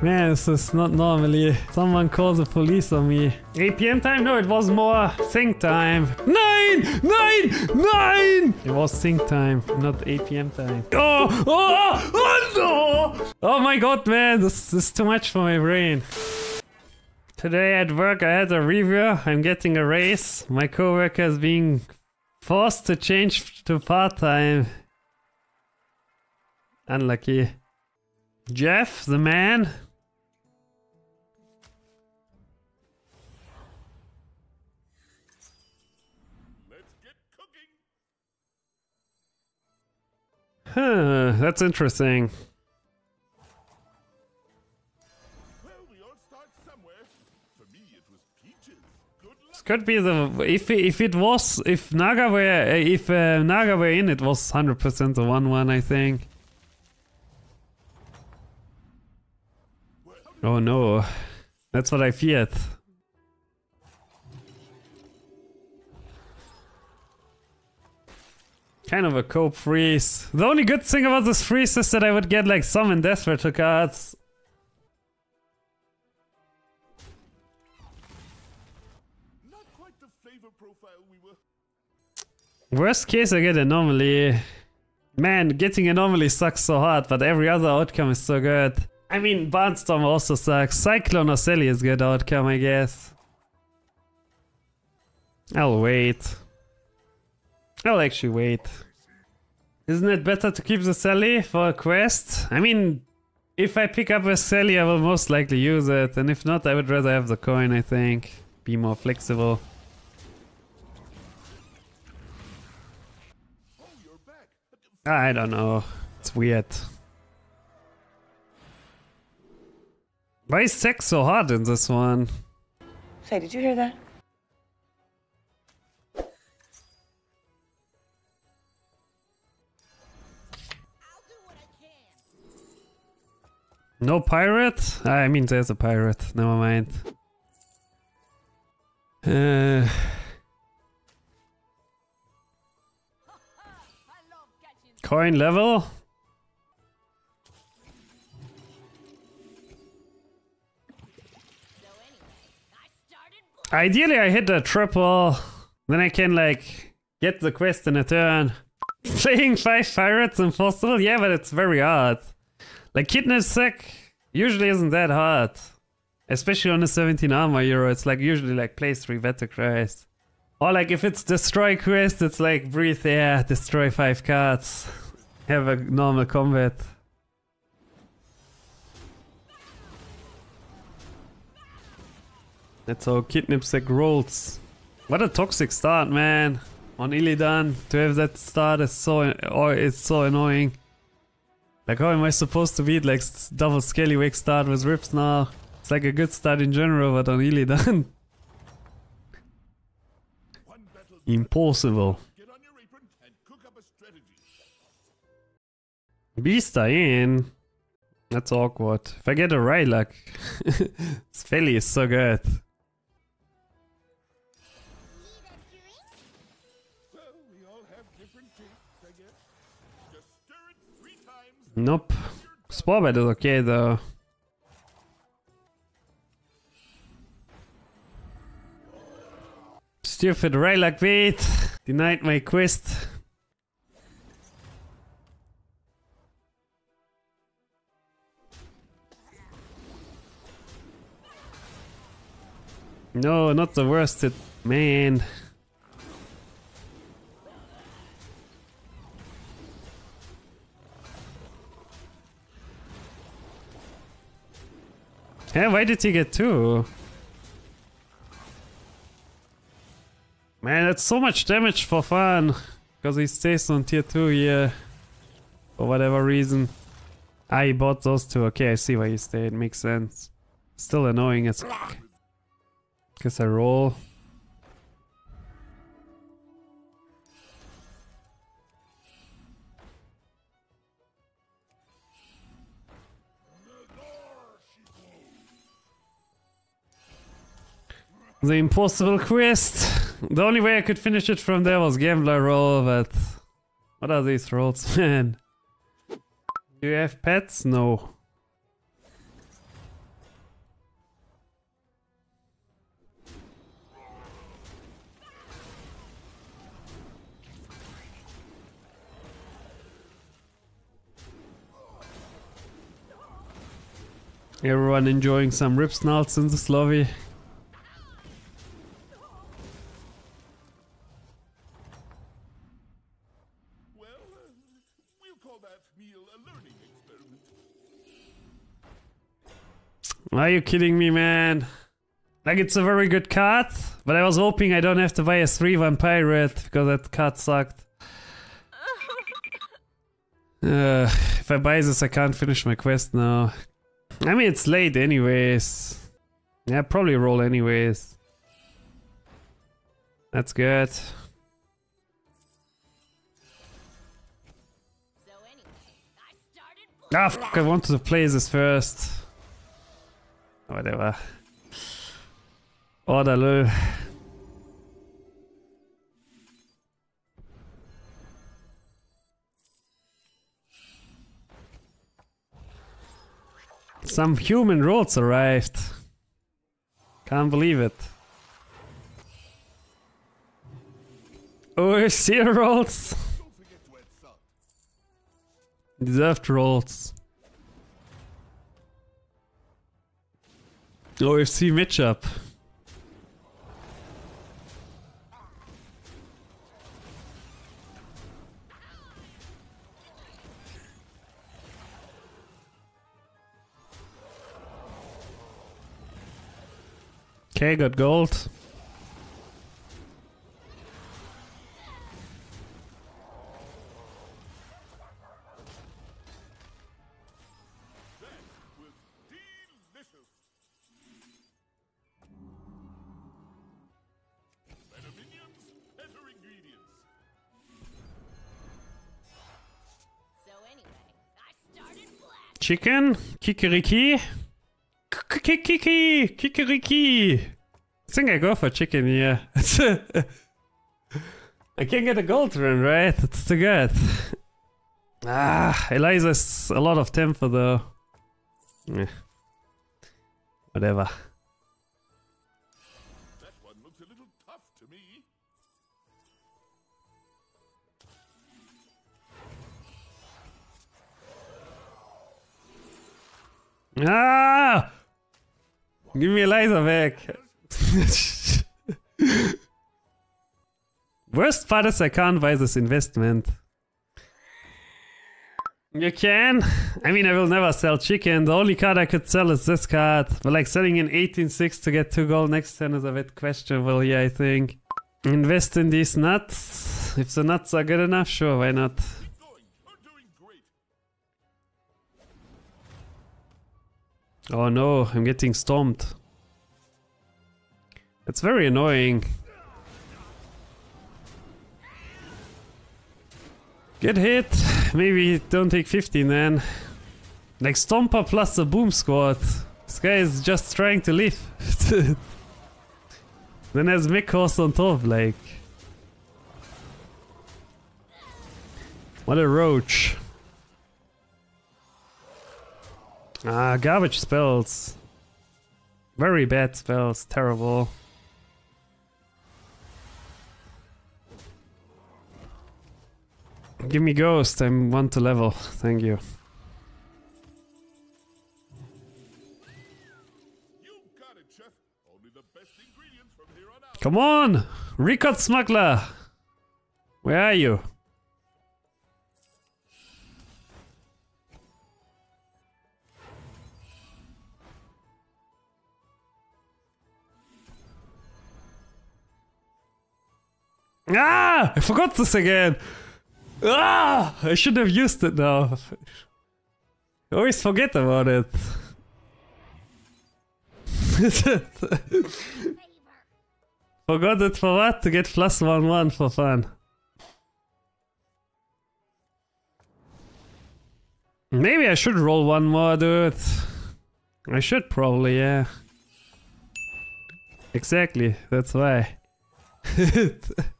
Man, this is not normally. Someone calls the police on me. 8 p.m. time? No, it was more think time. Nine! Nine! Nine! It was think time, not 8 p.m. time. Oh! Oh! Oh no! Oh my god, man, this, this is too much for my brain. Today at work I had a review. I'm getting a raise. My coworker is being forced to change to part-time. Unlucky. Jeff, the man. Good luck. This could be the if if it was if Naga were if uh, Naga were in it was hundred percent the one one I think. Oh no, that's what I feared. Kind of a cope freeze. The only good thing about this freeze is that I would get like summon Deathrattle cards. We. Worst case, I get anomaly. Man, getting anomaly sucks so hard, but every other outcome is so good. I mean, Barnstorm also sucks. Cyclone or Sally is good outcome, I guess. I'll wait. I'll actually wait. Isn't it better to keep the Sally for a quest? I mean, if I pick up a Sally, I will most likely use it, and if not, I would rather have the coin, I think. Be more flexible. Back. I don't know. It's weird. Why is sex so hard in this one? Say, did you hear that? No pirate? I mean, there's a pirate. Never mind. Uh, coin level? Ideally, I hit a triple. Then I can, like, get the quest in a turn. Playing five pirates impossible? Yeah, but it's very hard. Like, Kidnap Sack usually isn't that hard. Especially on a 17 armor hero, it's like usually like place three Veta Christ. Or like if it's destroy quest, it's like breathe air, destroy five cards, have a normal combat. That's how Kidnap Sack rolls. What a toxic start, man. On Illidan, to have that start is so or it's so annoying. Like how am I supposed to beat like double Scallywag start with rips now? It's like a good start in general, but on Illidan. Impossible. Get on your apron and cook up a strategy. Beast are in. That's awkward. If I get a Rylak, Svelly is so good. Nope. Sporbet is okay though. Stupid Rylak beat. Denied my quest. No, not the worst it man. Yeah, why did he get two? Man, that's so much damage for fun. Because he stays on tier 2 here. For whatever reason. He bought those two. Okay, I see why he stayed. Makes sense. Still annoying as fuck. Guess I roll. The impossible quest. The only way I could finish it from there was gambler roll, but... What are these rolls, man? Do you have pets? No. Everyone enjoying some rib snouts in the lobby. Are you kidding me, man? Like, it's a very good card, but I was hoping I don't have to buy a 3-1 pirate, because that card sucked. Uh, if I buy this, I can't finish my quest now. I mean, it's late anyways. Yeah, probably roll anyways. That's good. So anyway, I Ah, fuck, I wanted to play this first. Whatever. Order, lol. Some human roads arrived. Can't believe it. Oh, zero rolls. Deserved rolls. Oh, OFC matchup. Okay, got gold. Chicken? Kikeriki? Kikiki! Kikeriki! I think I go for chicken here. I can't get a gold run, right? That's too good. Ah, Eliza's a lot of temper though. Eh. Whatever. Ah! Give me a laser back. Worst part is I can't buy this investment. You can. I mean, I will never sell chicken. The only card I could sell is this card. But like selling an 18-6 to get 2 gold next turn is a bit questionable here, I think. Invest in these nuts. If the nuts are good enough, sure, why not? Oh no, I'm getting stomped. It's very annoying. Get hit. Maybe don't take 15 then. Like Stomper plus the Boom Squad. This guy is just trying to live. then there's Mikos on top, like. What a roach. Ah, garbage spells. Very bad spells, terrible. Give me ghost, I'm one to level, thank you. Come on! Record smuggler! Where are you? Ah! I forgot this again! Ah! I should have used it now. I always forget about it. Forgot it for what? To get plus one one for fun. Maybe I should roll one more, dude. I should probably, yeah. Exactly, that's why.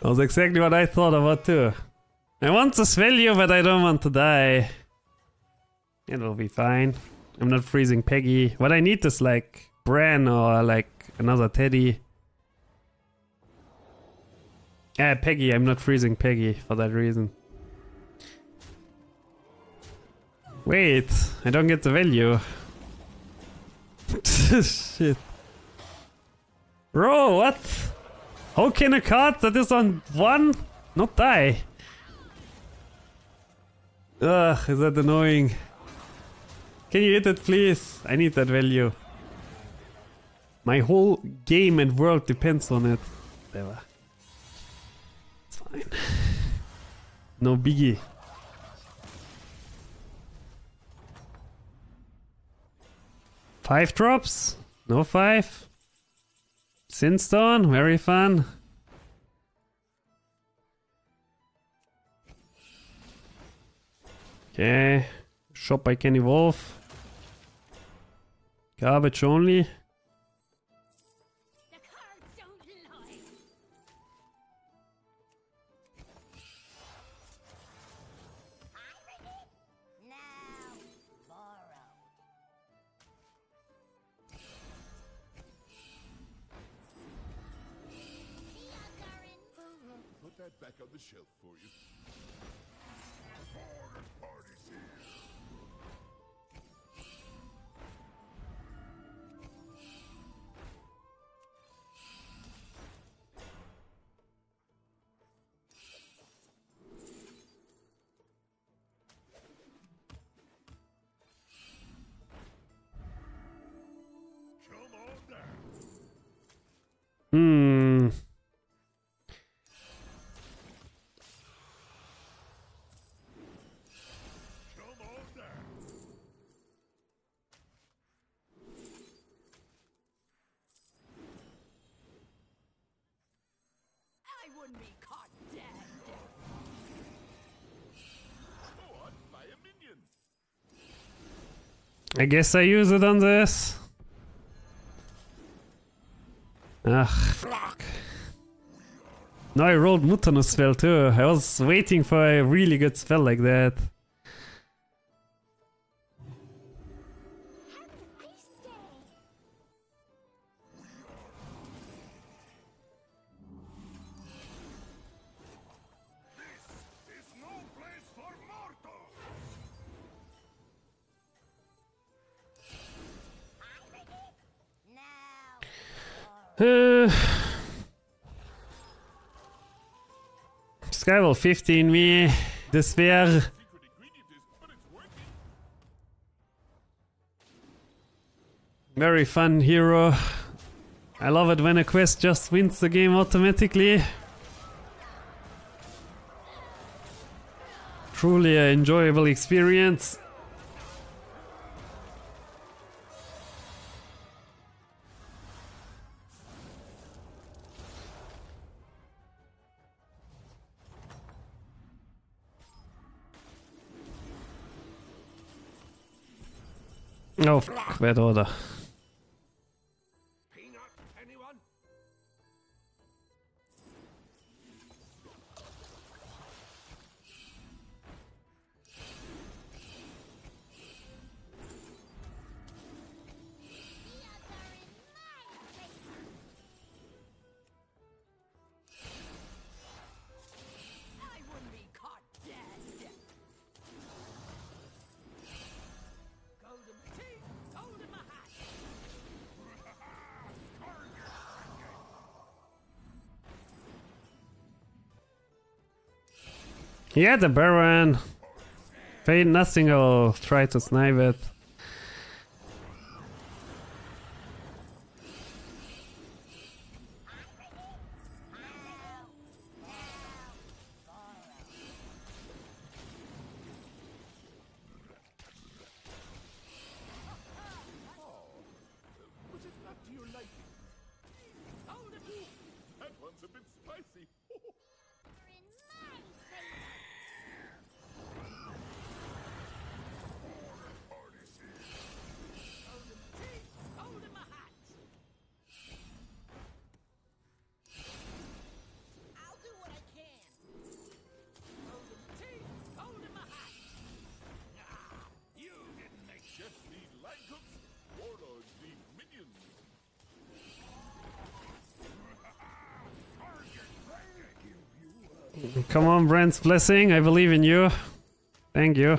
that was exactly what I thought about too. I want to this value, but I don't want to die. It'll be fine. I'm not freezing Peggy. What I need is like Brann or like another Teddy. Yeah, Peggy. I'm not freezing Peggy for that reason. Wait, I don't get the value. Shit. Bro, what? How can a card that is on one not die? Ugh, is that annoying? Can you hit it, please? I need that value. My whole game and world depends on it. Whatever. It's fine. No biggie. Five drops? No five? Sinstone? Very fun. Okay. Shop I can evolve. Garbage only. Minion. I guess I use it on this. Ugh, fuck. No, I rolled Mutanus spell too. I was waiting for a really good spell like that. 15 me. Das wäre very fun hero. I love it when a quest just wins the game automatically. Truly an enjoyable experience. Oh, fuck, bad Yeah, the Baron. Pay nothing, I'll try to snipe it. Come on, Brann's blessing. I believe in you. Thank you.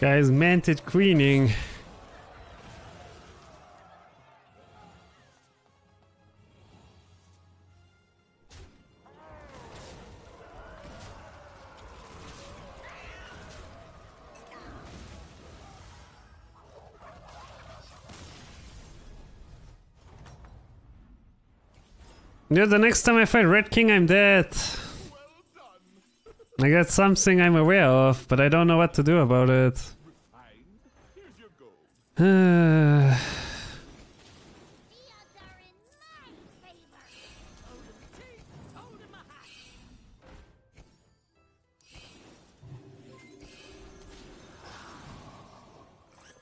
This guy is manted queening. Yeah, the next time I fight Red King, I'm dead. I got something I'm aware of, but I don't know what to do about it.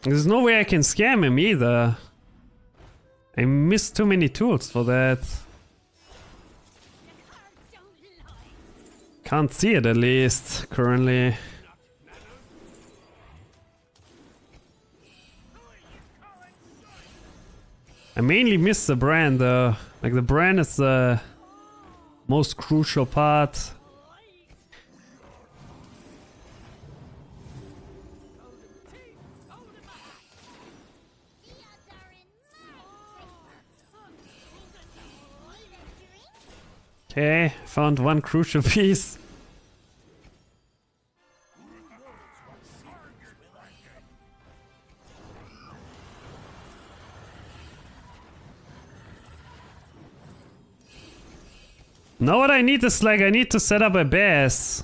There's no way I can scam him either. I missed too many tools for that. Can't see it at least currently. I mainly miss the brand though. Like the brand is the most crucial part. Okay, found one crucial piece. Now what I need is like I need to set up a base.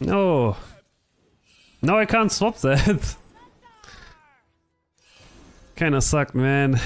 No. No, I can't swap that. Kinda sucked, man.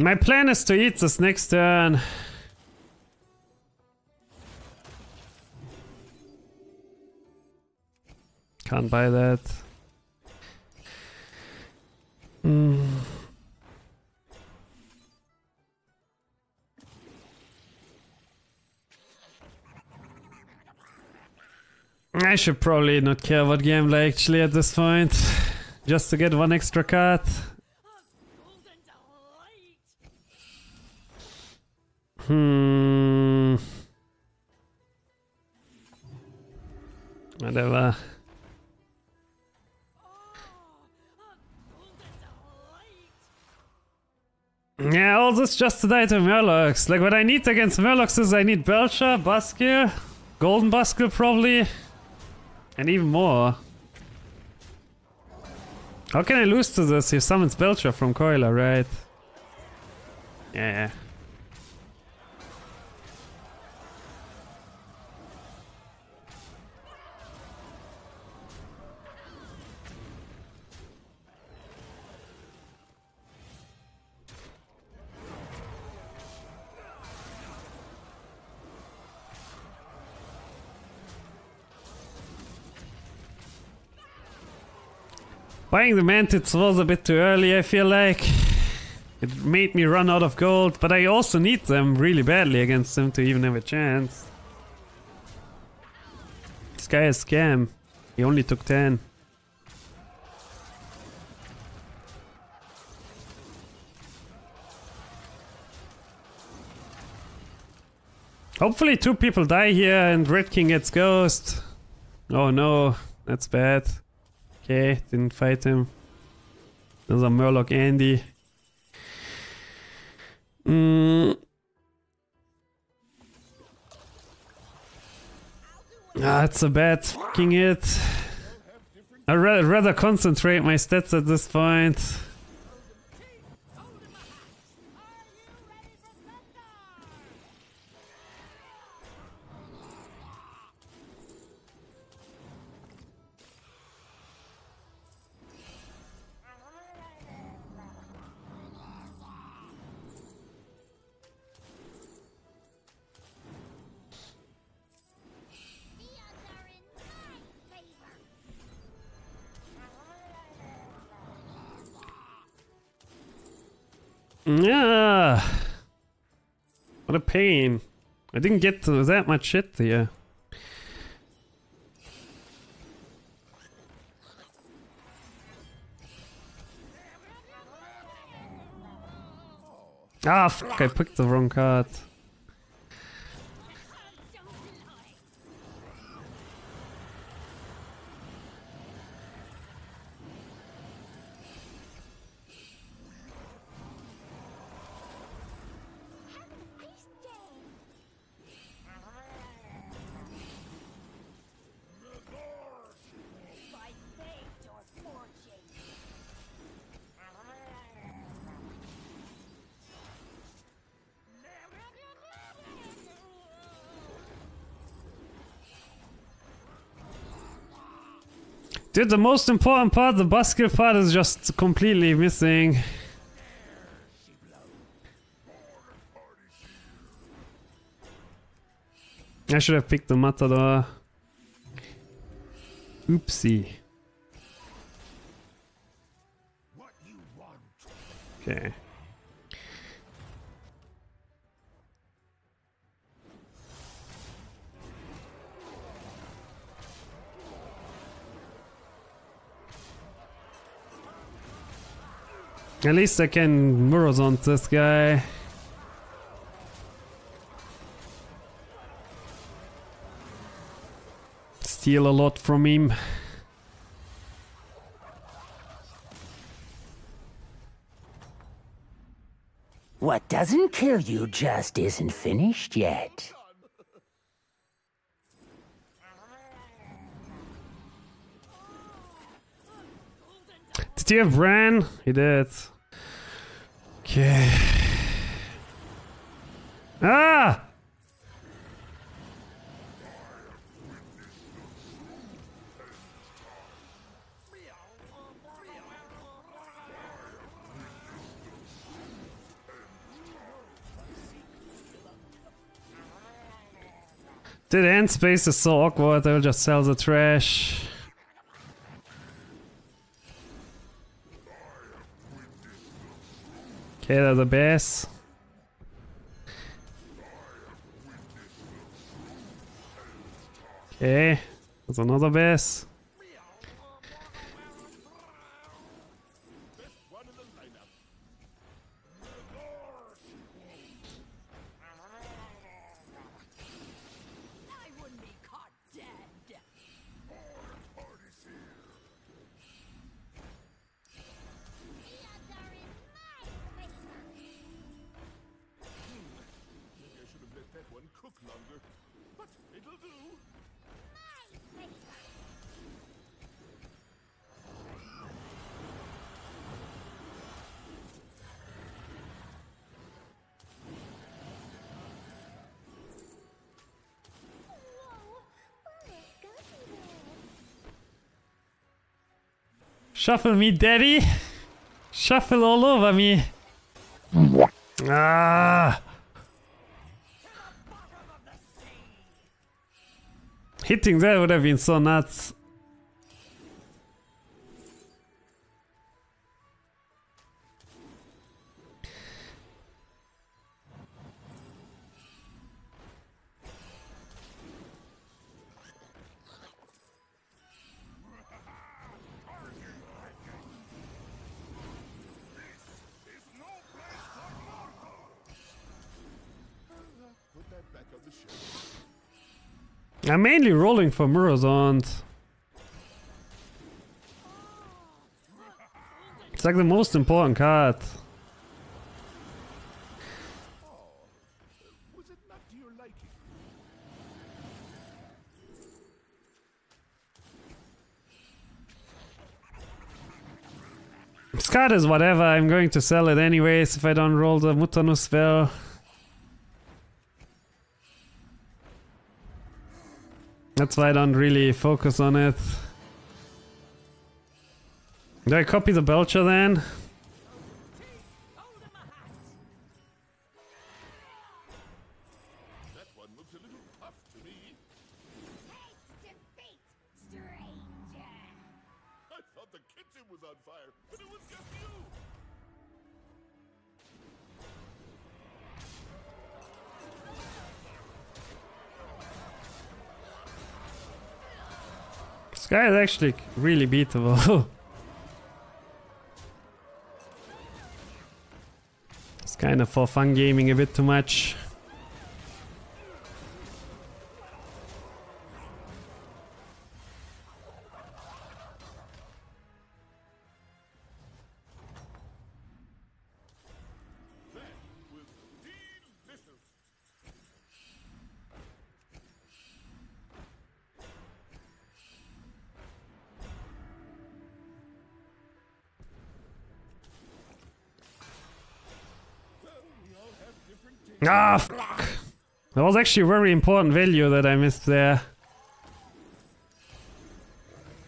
My plan is to eat this next turn. Can't buy that. Hmm. I should probably not care what game like actually at this point. Just to get one extra card. Just to die to Murlocs. Like, what I need against Murlocs is I need Belcher, Bassgill, Golden Bassgill probably, and even more. How can I lose to this? He summons Belcher from Coiler, right? Yeah. Buying the mantids was a bit too early, I feel like. It made me run out of gold, but I also need them really badly against them to even have a chance. This guy is scam. He only took 10. Hopefully two people die here and Red King gets ghost. Oh no, that's bad. Okay, didn't fight him. There's a Murloc Andy. Mm. Ah, it's a bad fucking hit. I'd rather concentrate my stats at this point. I didn't get that much shit here. Ah, fuck, I picked the wrong card. Dude, the most important part, the basket part, is just completely missing. I should have picked the Matador. Oopsie. Okay. At least I can Murozond this guy. Steal a lot from him. What doesn't kill you just isn't finished yet. Did you have Ran? He did. Okay. Ah! Dude, end space is so awkward, they'll just sell the trash. Okay, they're the best. Okay, there's another base. Shuffle me, daddy! Shuffle all over me! Ah! Hitting that would have been so nuts. For Murozond. It's like the most important card. This card is whatever, I'm going to sell it anyways if I don't roll the Mutanus spell. That's why I don't really focus on it. Do I copy the Belcher then? Guy is actually really beatable. it's kind of for fun gaming a bit too much. Ah, fuck. That was actually a very important value that I missed there.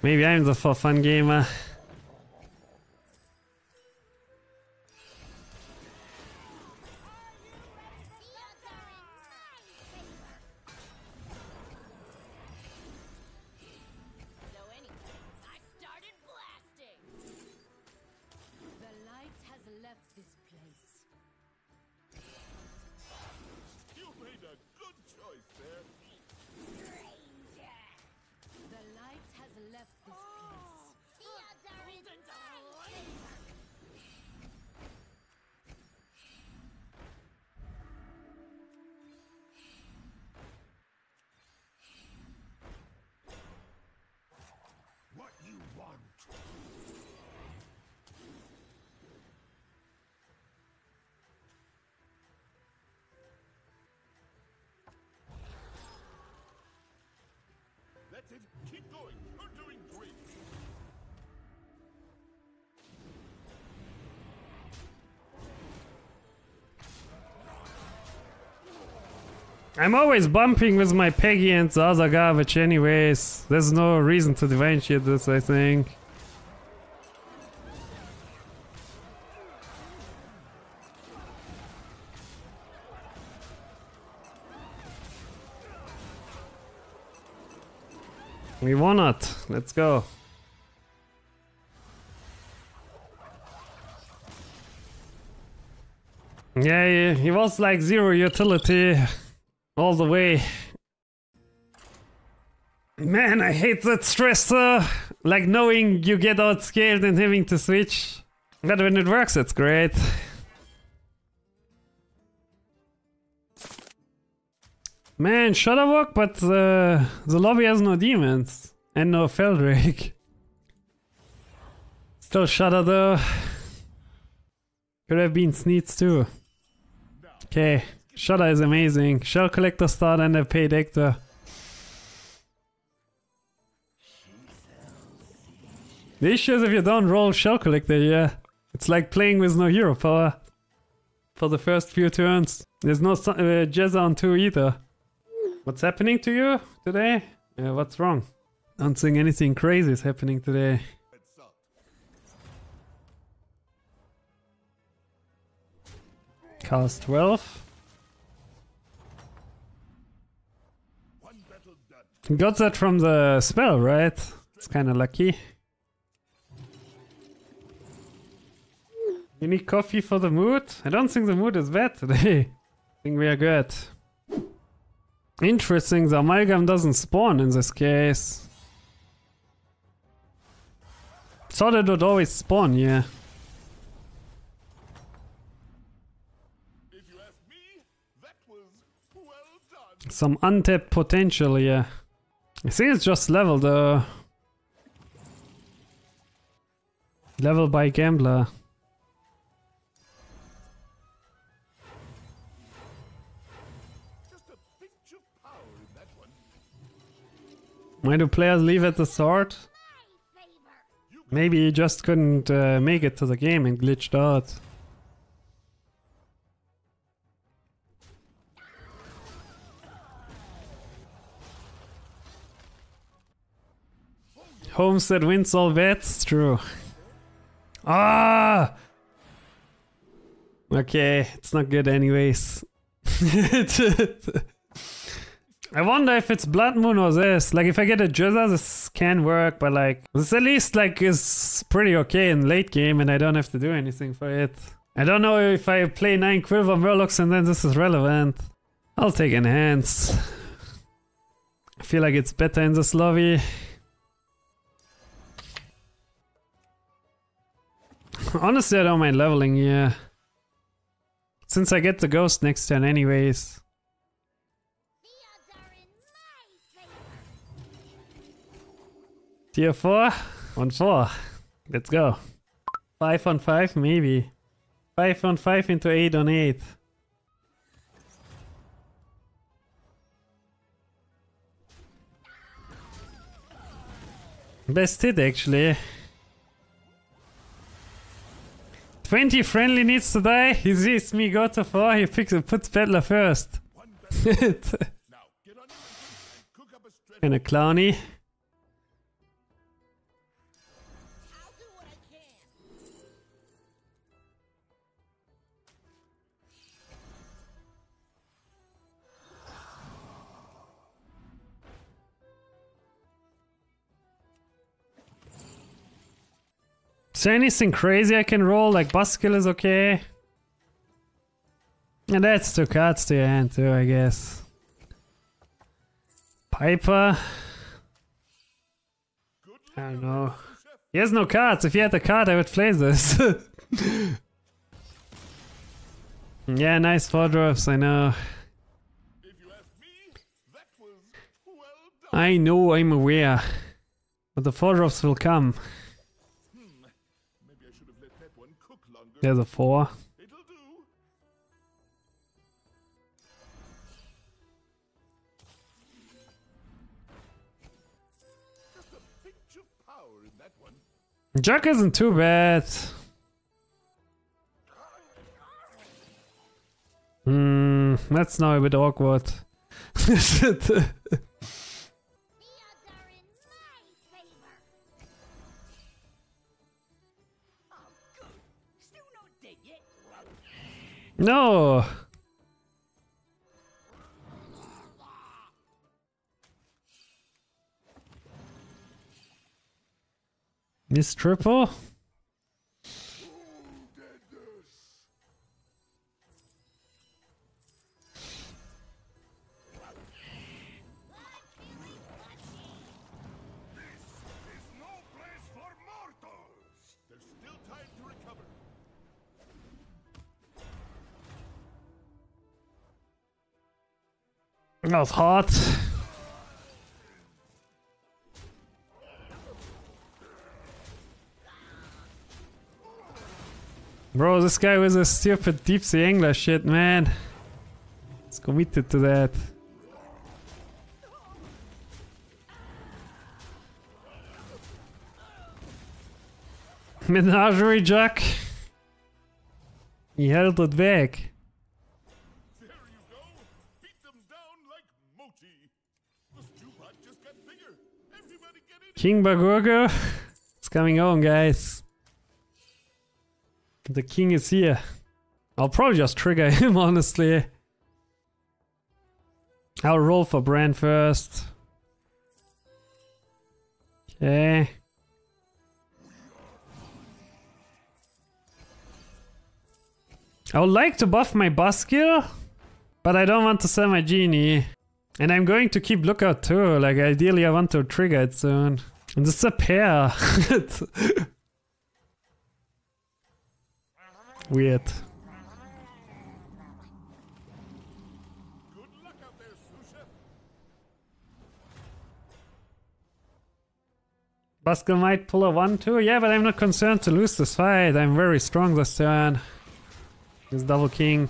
Maybe I'm the for fun gamer. Keep going. You're doing great. I'm always bumping with my Peggy and the other garbage anyways. There's no reason to differentiate this, I think. Let's go. Yeah, he- was like zero utility all the way. Man, I hate that stress, uh, like knowing you get outscaled and having to switch. But when it works, it's great. Man, Shudderwock, but uh, the lobby has no demons and no Feldrake. Still Shudder though. Could have been Sneeds too. Okay, Shudder is amazing. Shell Collector start and a paid actor. The issue is if you don't roll Shell Collector, yeah. It's like playing with no hero power. For the first few turns. There's no uh, Jezza on 2 either. What's happening to you today? Uh, what's wrong? Don't think anything crazy is happening today. Cast 12. One battle done. Got that from the spell, right? It's kinda lucky. You need coffee for the mood? I don't think the mood is bad today. I think we are good. Interesting, the amalgam doesn't spawn in this case. Thought it would always spawn, yeah. Me, well. Some untapped potential, yeah. I think it's just level though. Level by gambler. Why do players leave at the start? Maybe he just couldn't uh, make it to the game and glitched out. Homestead wins all bets? True. Ah! Okay, it's not good anyways. I wonder if it's Blood Moon or this. Like, if I get a Drizzer, this can work, but like, this at least like is pretty okay in late game, and I don't have to do anything for it. I don't know if I play nine Quiver Murlocs and then this is relevant. I'll take Enhance. I feel like it's better in this lobby. Honestly, I don't mind leveling here. Since I get the ghost next turn anyways. Tier 4 on 4. Let's go. 5 on 5, maybe. 5 on 5 into 8 on 8. Best hit actually. 20 friendly needs to die. He sees me go to 4. He picks puts Peddler first. Now, get Is there anything crazy I can roll? Like Bassgill is okay. And that's two cards to your hand too, I guess. Piper. I don't know. He has no cards. If he had a card, I would play this. yeah, nice four drops, I know. I know, I'm aware. But the four drops will come. There's a four. Jack isn't too bad. Hmm, that's now a bit awkward. no! Miss Triple? That was hot. Bro, this guy was a stupid deep sea angler shit, man. He's committed to that. Menagerie Jack. He held it back. King Bagurgle is coming on, guys. The king is here. I'll probably just trigger him, honestly. I'll roll for Brann first. Okay. I would like to buff my Bassgill, but I don't want to sell my Genie. And I'm going to keep lookout too, like ideally I want to trigger it soon. And this is a pair. Weird. Bassgill might pull a 1-2. Yeah, but I'm not concerned to lose this fight. I'm very strong this turn. This double king.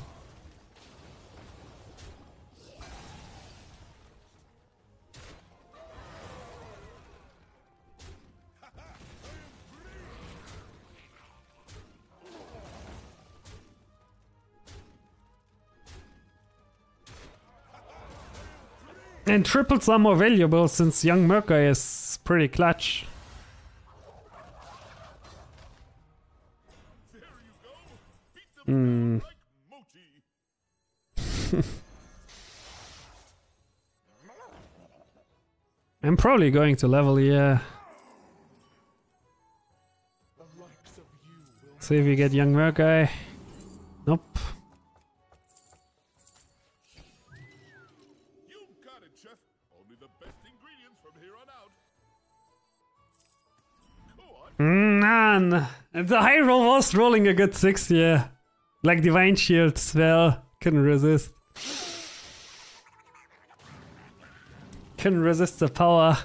And triples are more valuable since young Murk-Eye is pretty clutch. Moti. Hmm. I'm probably going to level here. See if we get young Murk-Eye. Nope. Mm, man, the high roll was rolling a good six, yeah. Like Divine Shield as well. Couldn't resist. Couldn't resist the power.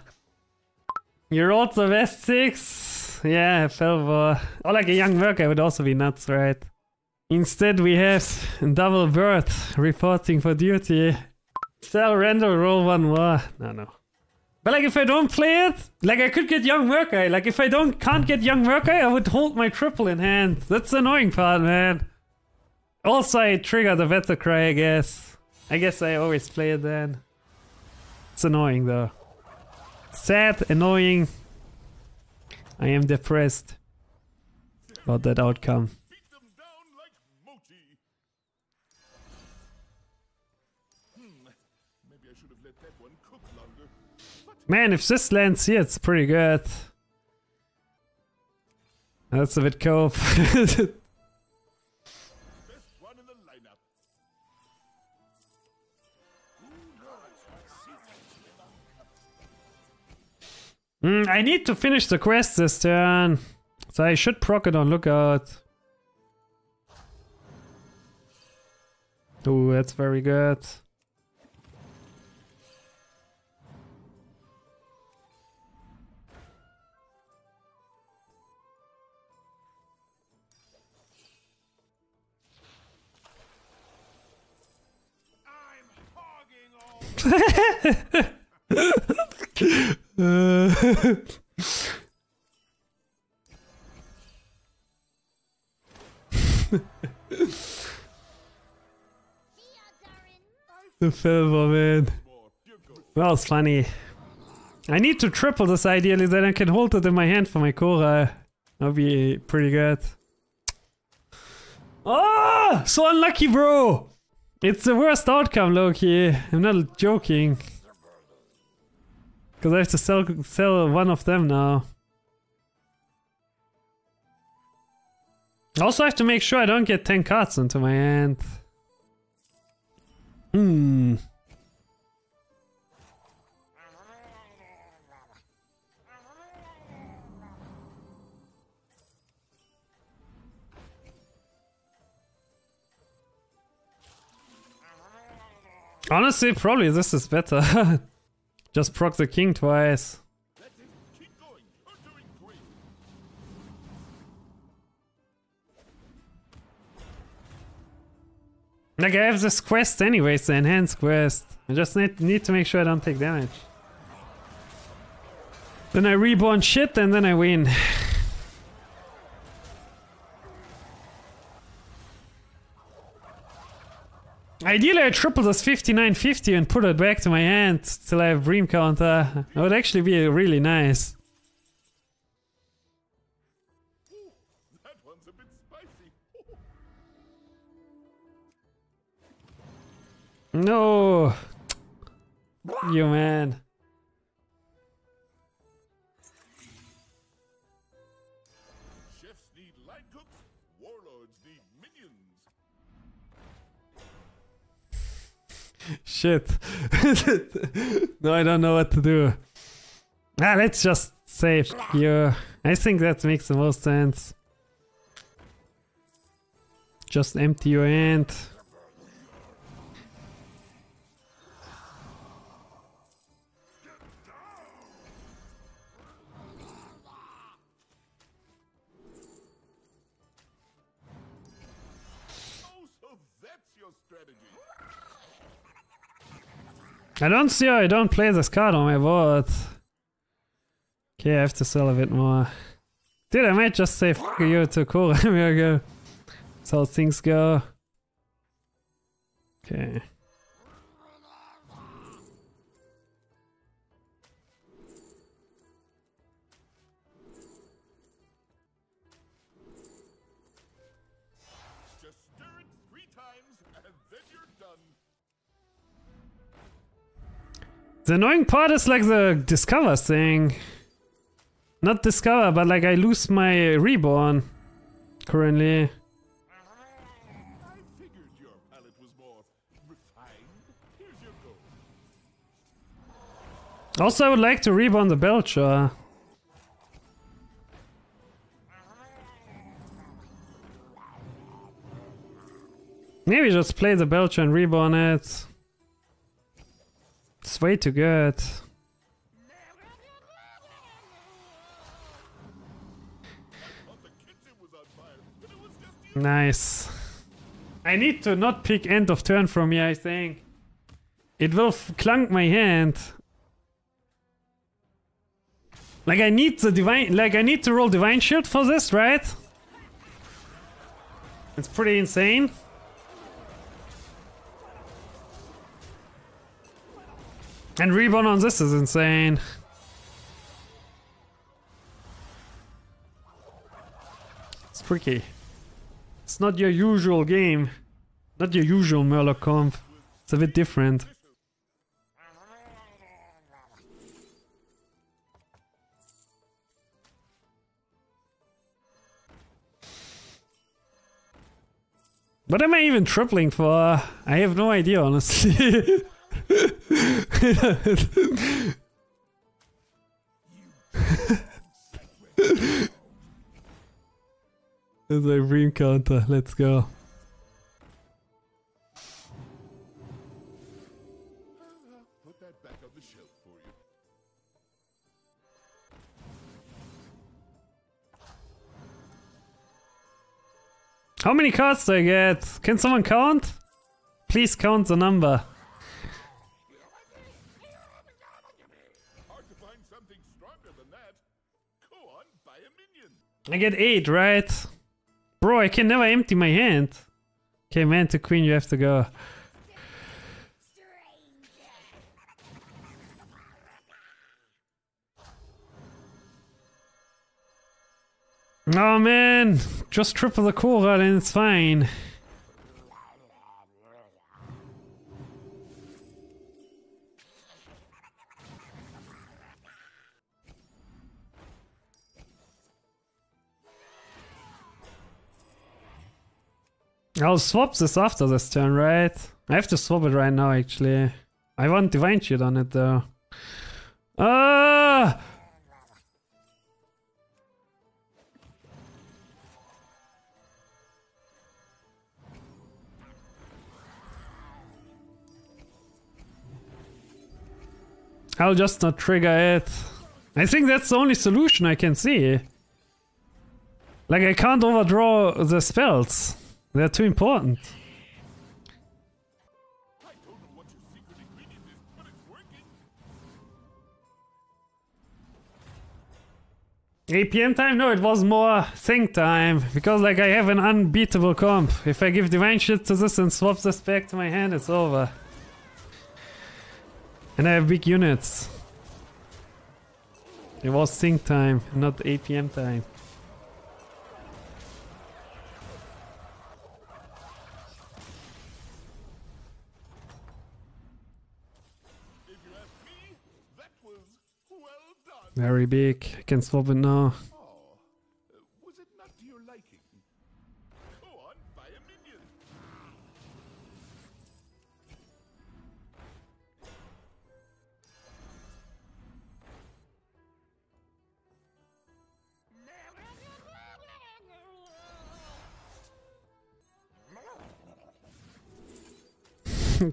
You rolled the best six. Yeah, Felvor. Or like a young worker would also be nuts, right? Instead, we have double birth reporting for duty. Sell Randall roll one more. No, no. But like if I don't play it, like I could get young Murk-Eye. Like if I don't can't get young Murk-Eye, I would hold my triple in hand. That's the annoying part, man. Also, I trigger the Battlecry, I guess. I guess I always play it then. It's annoying though. Sad, annoying. I am depressed about that outcome. Man, if this lands here, it's pretty good. That's a bit cope. Mm, I need to finish the quest this turn. So I should proc it on lookout. Ooh, that's very good. The Filmer, man. That was funny. I need to triple this ideally, then I can hold it in my hand for my Korra. That'll be pretty good. Oh, so unlucky, bro. It's the worst outcome, Loki. I'm not joking. Because I have to sell sell one of them now. Also, I have to make sure I don't get 10 cards into my hand. Hmm. Honestly, probably this is better. Just proc the king twice. Like I have this quest anyways, the enhanced quest. I just need, need to make sure I don't take damage. Then I reborn shit and then I win. Ideally I triple this 5950 and put it back to my hand till I have Bream Counter. That would actually be really nice. No! You man. Shit. no, I don't know what to do. Ah, let's just save you. I think that makes the most sense. Just empty your hand. I don't see how I don't play this card on my board. Okay, I have to sell a bit more. Dude, I might just say fuck you to Korra That's how things go. Okay. The annoying part is like the discover thing. Not discover, but like I lose my reborn currently. Also, I would like to reborn the Belcher. Maybe just play the Belcher and reborn it. It's way too good. Nice. I need to not pick end of turn from here, I think. It will clunk my hand. Like I need the divine, like I need to roll divine shield for this, right? It's pretty insane. And reborn on this is insane. It's tricky. It's not your usual game. Not your usual Murloc comp. It's a bit different. What am I even tripling for? I have no idea, honestly. That's my Bream counter. Let's go. How many cards do I get? Can someone count? Please count the number. I get eight, right? Bro, I can never empty my hand. Okay, man to queen, you have to go. Oh man, just triple the Korra and it's fine. I'll swap this after this turn, right? I have to swap it right now, actually. I want Divine Shield on it, though. Ah! I'll just not trigger it. I think that's the only solution I can see. Like, I can't overdraw the spells. They're too important. I don't know what your secret ingredient is, but it's. APM time? No, it was more think time. Because like I have an unbeatable comp. If I give divine shit to this and swap this back to my hand, it's over. And I have big units. It was think time, not APM time. If you ask me, that was well done. Very big. I can swap it now. Oh,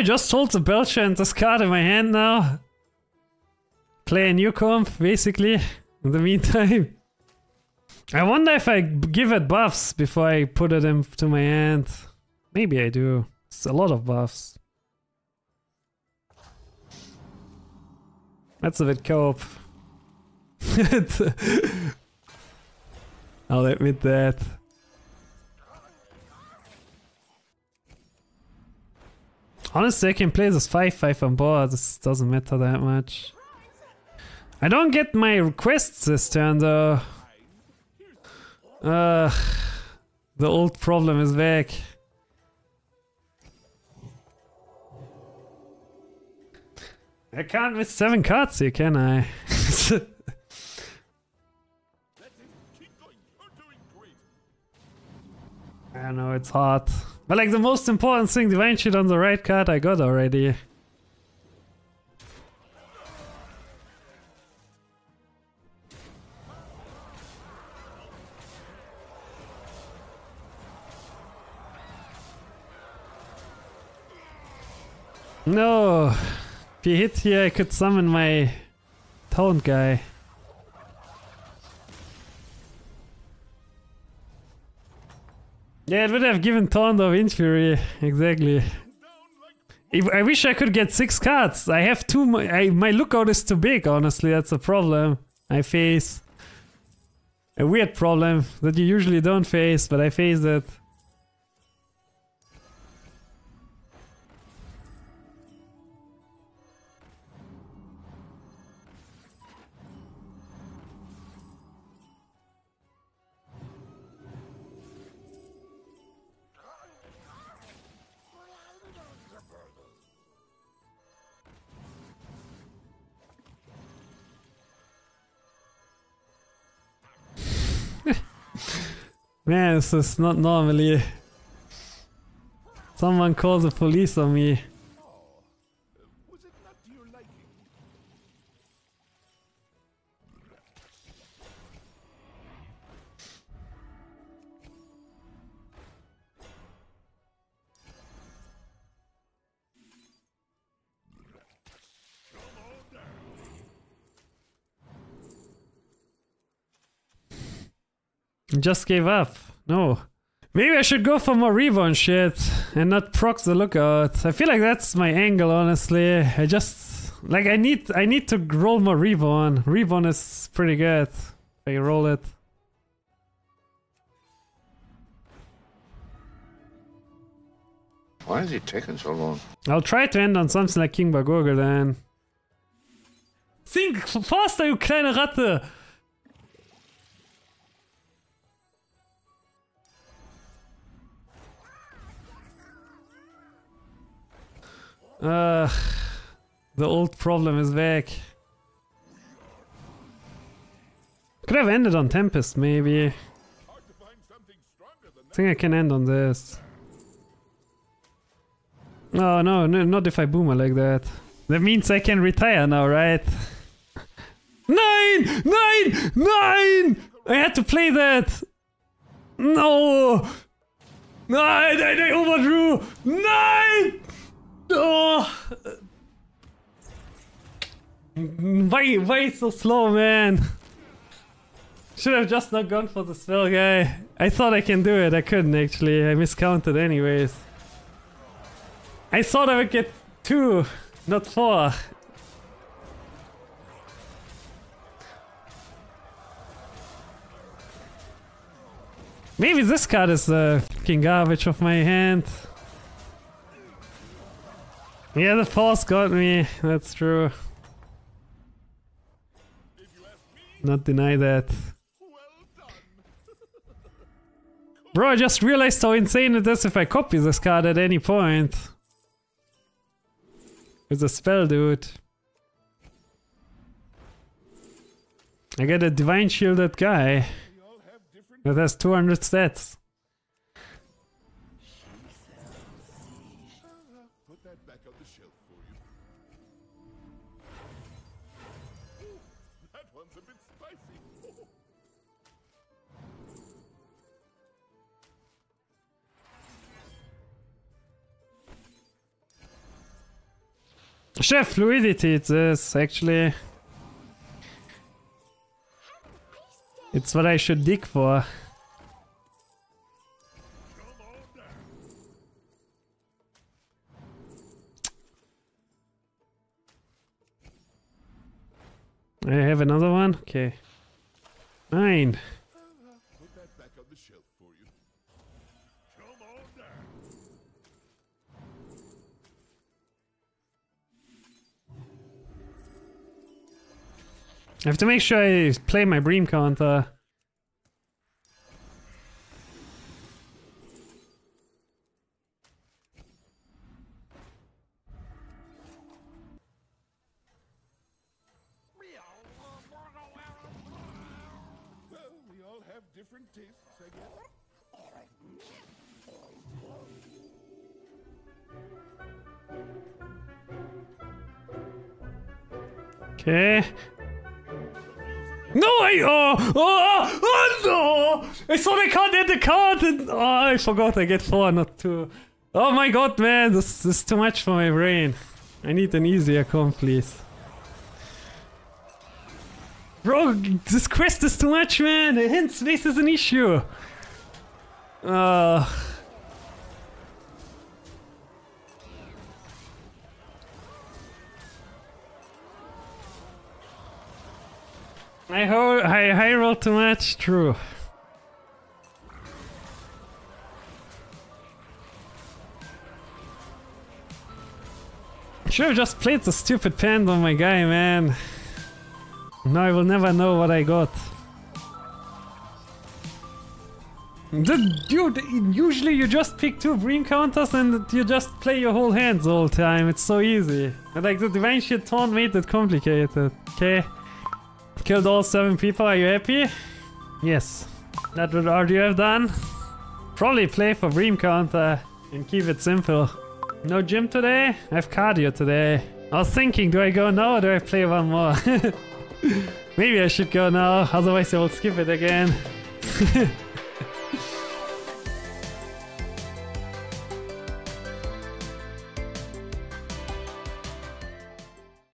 I just hold the Belcher and this card in my hand now? Play a new comp, basically, in the meantime. I wonder if I give it buffs before I put it into my hand. Maybe I do. It's a lot of buffs. That's a bit cope. I'll admit that. Honestly, I can play this 5-5 on board. This doesn't matter that much. I don't get my requests this turn though. Uh, the old problem is back. I can't miss seven cards here, can I? I know, it's hard. But like the most important thing, Divine Shield on the right card I got already. No! If you hit here, I could summon my talent guy. Yeah, it would have given taunt of Infury. Exactly. If- I wish I could get six cards. I have too My lookout is too big, honestly. That's a problem I face. A weird problem that you usually don't face, but I face it. Man, this is not normally. Someone calls the police on me. Just gave up. No. Maybe I should go for more Reborn shit and not proc the lookout. I feel like that's my angle, honestly. I just like I need I need to roll more Reborn. Reborn is pretty good. I roll it. Why is he taking so long? I'll try to end on something like King Bagurgle then. Think faster, you kleine Ratte! Ugh, the old problem is back. Could have ended on Tempest, maybe. I think I can end on this. No, no, no, not if I boomer like that. That means I can retire now, right? Nine! Nine! Nine! I had to play that! No! Nine! I, I overdrew! Nine! Oh! Why, why so slow, man? Should have just not gone for the spell guy. I thought I can do it, I couldn't actually. I miscounted anyways. I thought I would get two, not four. Maybe this card is the fucking garbage of my hand. Yeah, the force got me. That's true. Not deny that. Bro, I just realized how insane it is if I copy this card at any point. It's a spell, dude. I get a divine shielded guy that has 200 stats. Chef fluidity it is actually. It's what I should dig for. I have another one? Okay. Nine. I have to make sure I play my Bream counter. Well, uh. No, I oh oh oh no! I thought I can't the card, and oh, I forgot I get four, not two. Oh my god, man, this, this is too much for my brain. I need an easier comp, please. Bro, this quest is too much, man. The hint space is an issue. Uh, I ho I high roll too much. True. Should have just played the stupid pand on my guy, man. Now I will never know what I got. The, dude, usually you just pick two Bream counters and you just play your whole hands all the time. It's so easy. Like the Divine Shit Taunt made it complicated. Okay. Killed all seven people, are you happy? Yes. That would have done? Probably play for Bream counter and keep it simple. No gym today? I have cardio today. I was thinking, do I go now or do I play one more? Maybe I should go now, otherwise I will skip it again.